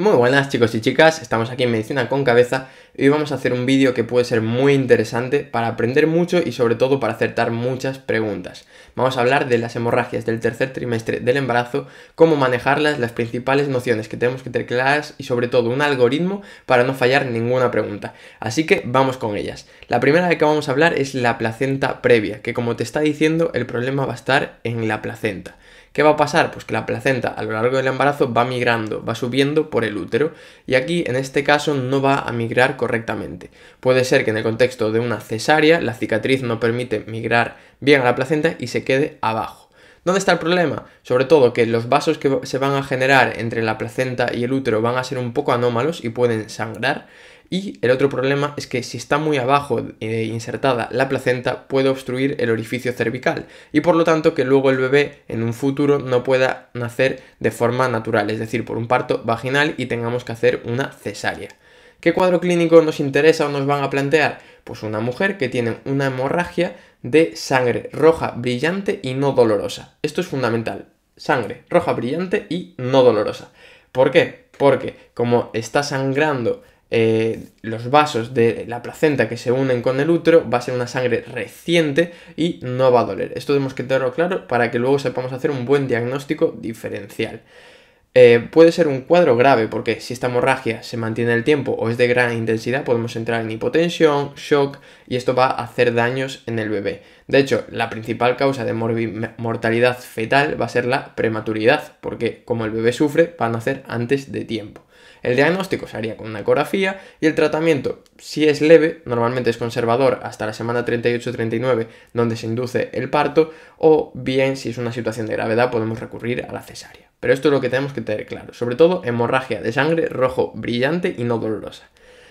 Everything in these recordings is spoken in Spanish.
Muy buenas chicos y chicas, estamos aquí en Medicina con Cabeza hoy vamos a hacer un vídeo que puede ser muy interesante para aprender mucho y sobre todo para acertar muchas preguntas. Vamos a hablar de las hemorragias del tercer trimestre del embarazo, cómo manejarlas, las principales nociones que tenemos que tener claras y sobre todo un algoritmo para no fallar ninguna pregunta. Así que vamos con ellas. La primera de que vamos a hablar es la placenta previa, que como te está diciendo el problema va a estar en la placenta. ¿Qué va a pasar? Pues que la placenta a lo largo del embarazo va migrando, va subiendo por el útero y aquí en este caso no va a migrar correctamente. Puede ser que en el contexto de una cesárea la cicatriz no permite migrar bien a la placenta y se quede abajo. ¿Dónde está el problema? Sobre todo que los vasos que se van a generar entre la placenta y el útero van a ser un poco anómalos y pueden sangrar y el otro problema es que si está muy abajo eh, insertada la placenta puede obstruir el orificio cervical y por lo tanto que luego el bebé en un futuro no pueda nacer de forma natural, es decir, por un parto vaginal y tengamos que hacer una cesárea. ¿Qué cuadro clínico nos interesa o nos van a plantear? Pues una mujer que tiene una hemorragia de sangre roja brillante y no dolorosa. Esto es fundamental. Sangre roja brillante y no dolorosa. ¿Por qué? Porque como está sangrando eh, los vasos de la placenta que se unen con el útero va a ser una sangre reciente y no va a doler. Esto tenemos que tenerlo claro para que luego sepamos hacer un buen diagnóstico diferencial. Eh, puede ser un cuadro grave porque si esta hemorragia se mantiene en el tiempo o es de gran intensidad podemos entrar en hipotensión, shock y esto va a hacer daños en el bebé. De hecho, la principal causa de mortalidad fetal va a ser la prematuridad porque como el bebé sufre va a nacer antes de tiempo. El diagnóstico se haría con una ecografía y el tratamiento, si es leve, normalmente es conservador hasta la semana 38-39 donde se induce el parto, o bien si es una situación de gravedad podemos recurrir a la cesárea. Pero esto es lo que tenemos que tener claro, sobre todo hemorragia de sangre rojo brillante y no dolorosa.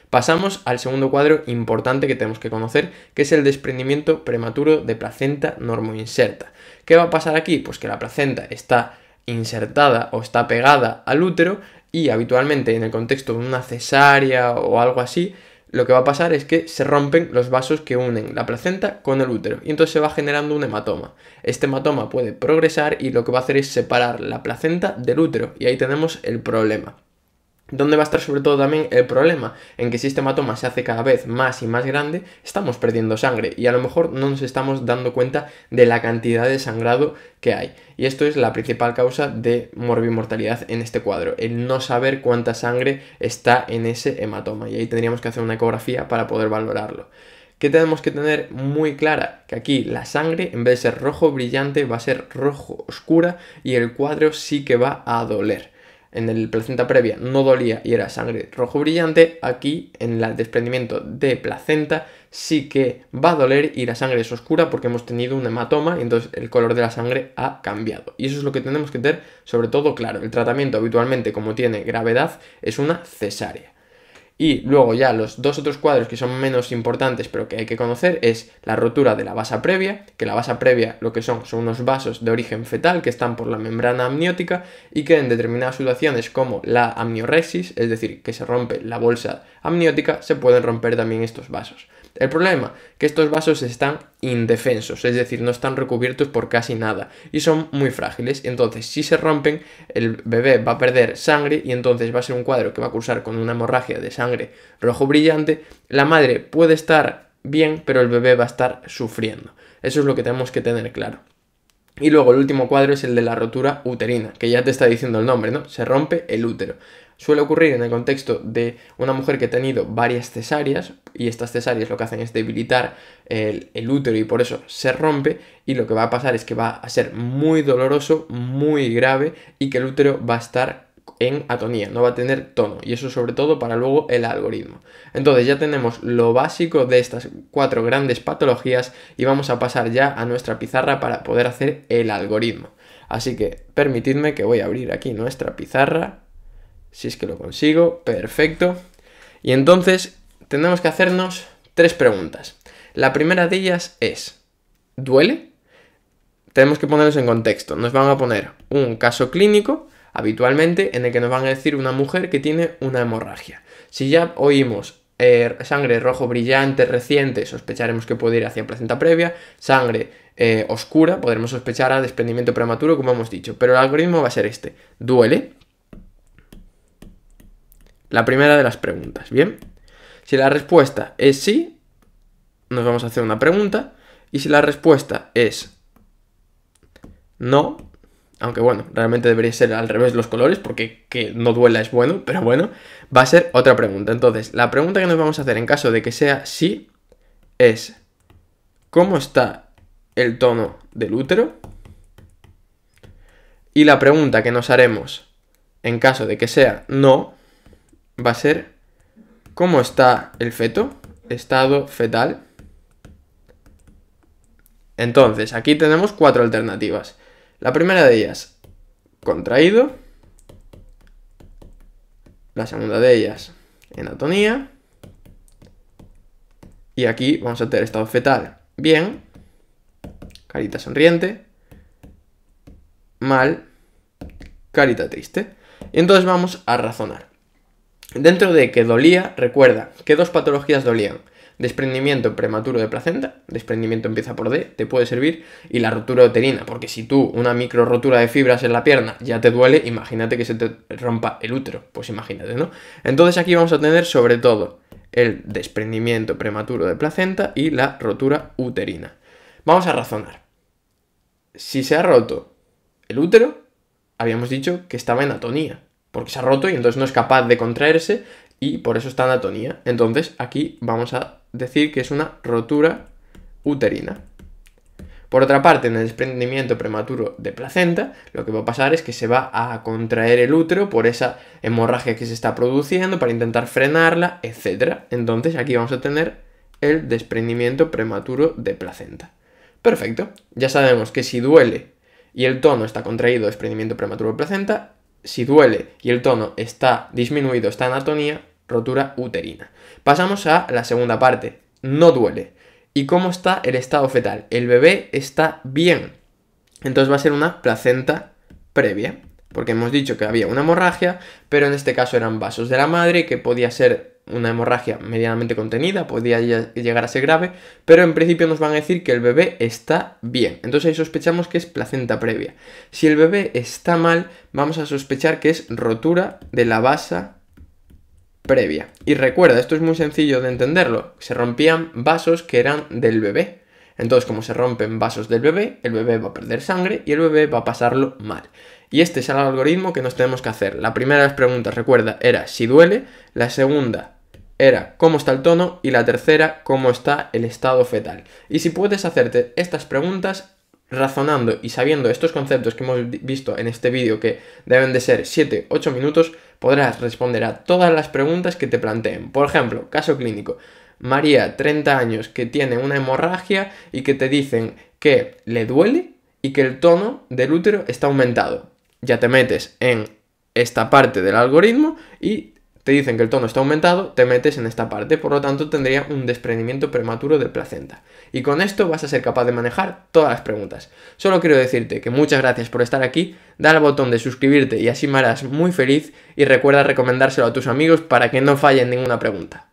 Pasamos al segundo cuadro importante que tenemos que conocer, que es el desprendimiento prematuro de placenta normoinserta. ¿Qué va a pasar aquí? Pues que la placenta está insertada o está pegada al útero y habitualmente en el contexto de una cesárea o algo así, lo que va a pasar es que se rompen los vasos que unen la placenta con el útero y entonces se va generando un hematoma. Este hematoma puede progresar y lo que va a hacer es separar la placenta del útero y ahí tenemos el problema. ¿Dónde va a estar sobre todo también el problema? En que si este hematoma se hace cada vez más y más grande, estamos perdiendo sangre y a lo mejor no nos estamos dando cuenta de la cantidad de sangrado que hay. Y esto es la principal causa de morbimortalidad en este cuadro, el no saber cuánta sangre está en ese hematoma. Y ahí tendríamos que hacer una ecografía para poder valorarlo. ¿Qué tenemos que tener muy clara? Que aquí la sangre, en vez de ser rojo brillante, va a ser rojo oscura y el cuadro sí que va a doler en el placenta previa no dolía y era sangre rojo brillante, aquí en el desprendimiento de placenta sí que va a doler y la sangre es oscura porque hemos tenido un hematoma y entonces el color de la sangre ha cambiado. Y eso es lo que tenemos que tener sobre todo claro. El tratamiento habitualmente como tiene gravedad es una cesárea. Y luego ya los dos otros cuadros que son menos importantes pero que hay que conocer es la rotura de la basa previa, que la basa previa lo que son son unos vasos de origen fetal que están por la membrana amniótica y que en determinadas situaciones como la amniorexis, es decir, que se rompe la bolsa amniótica, se pueden romper también estos vasos. El problema, que estos vasos están indefensos, es decir, no están recubiertos por casi nada y son muy frágiles. Entonces, si se rompen, el bebé va a perder sangre y entonces va a ser un cuadro que va a cursar con una hemorragia de sangre rojo brillante. La madre puede estar bien, pero el bebé va a estar sufriendo. Eso es lo que tenemos que tener claro. Y luego el último cuadro es el de la rotura uterina, que ya te está diciendo el nombre, ¿no? Se rompe el útero. Suele ocurrir en el contexto de una mujer que ha tenido varias cesáreas y estas cesáreas lo que hacen es debilitar el, el, útero y por eso se rompe y lo que va a pasar es que va a ser muy doloroso, muy grave y que el útero va a estar en atonía, no va a tener tono y eso sobre todo para luego el algoritmo. Entonces ya tenemos lo básico de estas cuatro grandes patologías y vamos a pasar ya a nuestra pizarra para poder hacer el algoritmo. Así que permitidme que voy a abrir aquí nuestra pizarra, si es que lo consigo, perfecto. Y entonces tenemos que hacernos tres preguntas. La primera de ellas es, ¿duele? Tenemos que ponernos en contexto. Nos van a poner un caso clínico habitualmente en el que nos van a decir una mujer que tiene una hemorragia. Si ya oímos eh, sangre rojo brillante reciente, sospecharemos que puede ir hacia placenta previa, sangre eh, oscura, podremos sospechar a desprendimiento prematuro, como hemos dicho, pero el algoritmo va a ser este. Duele, La primera de las preguntas, ¿bien? Si la respuesta es sí, nos vamos a hacer una pregunta. Y si la respuesta es no, aunque bueno, realmente debería ser al revés los colores, porque que no duela es bueno, pero bueno, va a ser otra pregunta. Entonces, la pregunta que nos vamos a hacer en caso de que sea sí es, ¿cómo está el tono del útero? Y la pregunta que nos haremos en caso de que sea no, va a ser, ¿cómo está el feto? Estado fetal. Entonces, aquí tenemos cuatro alternativas. La primera de ellas, contraído. La segunda de ellas, en atonía. Y aquí vamos a tener estado fetal bien, carita sonriente, mal, carita triste. Y entonces vamos a razonar. Dentro de que dolía, recuerda que dos patologías dolían desprendimiento prematuro de placenta, desprendimiento empieza por D, te puede servir, y la rotura uterina, porque si tú una micro rotura de fibras en la pierna ya te duele, imagínate que se te rompa el útero, pues imagínate, ¿no? Entonces aquí vamos a tener sobre todo el desprendimiento prematuro de placenta y la rotura uterina. Vamos a razonar. Si se ha roto el útero, habíamos dicho que estaba en atonía, porque se ha roto y entonces no es capaz de contraerse y por eso está en atonía. Entonces aquí vamos a decir que es una rotura uterina. Por otra parte, en el desprendimiento prematuro de placenta, lo que va a pasar es que se va a contraer el útero por esa hemorragia que se está produciendo para intentar frenarla, etc. Entonces aquí vamos a tener el desprendimiento prematuro de placenta. Perfecto, ya sabemos que si duele y el tono está contraído, desprendimiento prematuro de placenta, si duele y el tono está disminuido, está en atonía, rotura uterina. Pasamos a la segunda parte, no duele. ¿Y cómo está el estado fetal? El bebé está bien. Entonces va a ser una placenta previa, porque hemos dicho que había una hemorragia, pero en este caso eran vasos de la madre, que podía ser una hemorragia medianamente contenida, podía llegar a ser grave, pero en principio nos van a decir que el bebé está bien. Entonces ahí sospechamos que es placenta previa. Si el bebé está mal, vamos a sospechar que es rotura de la base previa. Y recuerda, esto es muy sencillo de entenderlo, se rompían vasos que eran del bebé. Entonces, como se rompen vasos del bebé, el bebé va a perder sangre y el bebé va a pasarlo mal. Y este es el algoritmo que nos tenemos que hacer. La primera de las preguntas, recuerda, era si duele. La segunda era cómo está el tono. Y la tercera, cómo está el estado fetal. Y si puedes hacerte estas preguntas, razonando y sabiendo estos conceptos que hemos visto en este vídeo que deben de ser 7-8 minutos, podrás responder a todas las preguntas que te planteen. Por ejemplo, caso clínico. María, 30 años, que tiene una hemorragia y que te dicen que le duele y que el tono del útero está aumentado. Ya te metes en esta parte del algoritmo y te dicen que el tono está aumentado, te metes en esta parte, por lo tanto tendría un desprendimiento prematuro de placenta. Y con esto vas a ser capaz de manejar todas las preguntas. Solo quiero decirte que muchas gracias por estar aquí, dale al botón de suscribirte y así me harás muy feliz y recuerda recomendárselo a tus amigos para que no fallen ninguna pregunta.